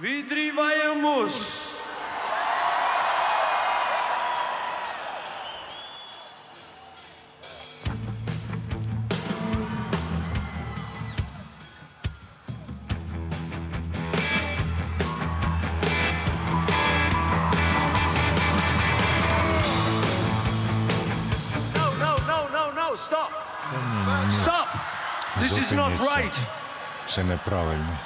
Vidrivayamos. Stop! This is not right. Це неправильно.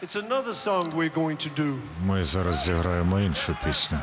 It's another song we're going to do. Ми зараз зіграємо іншу пісню.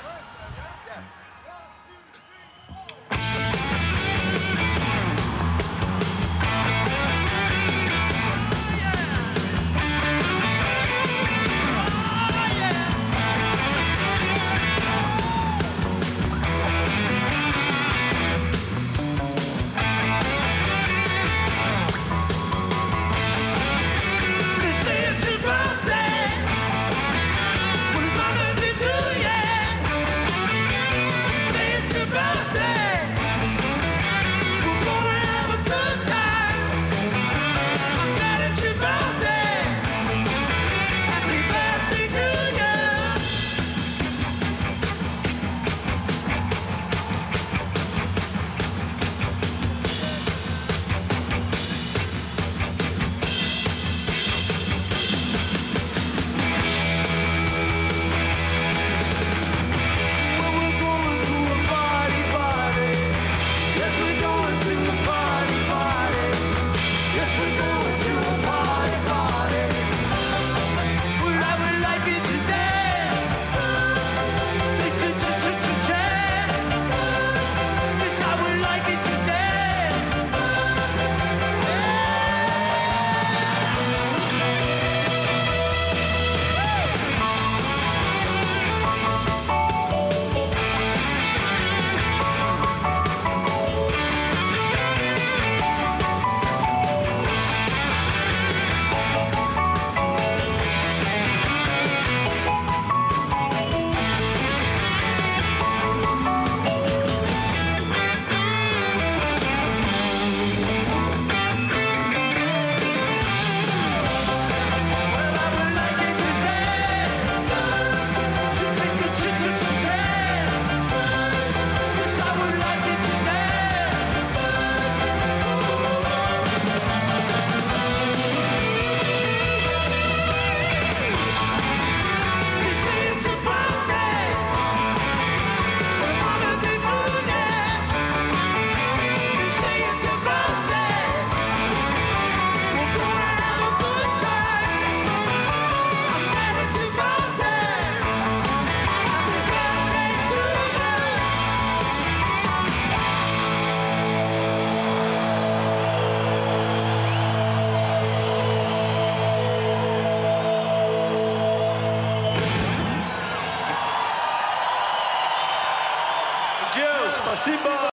para!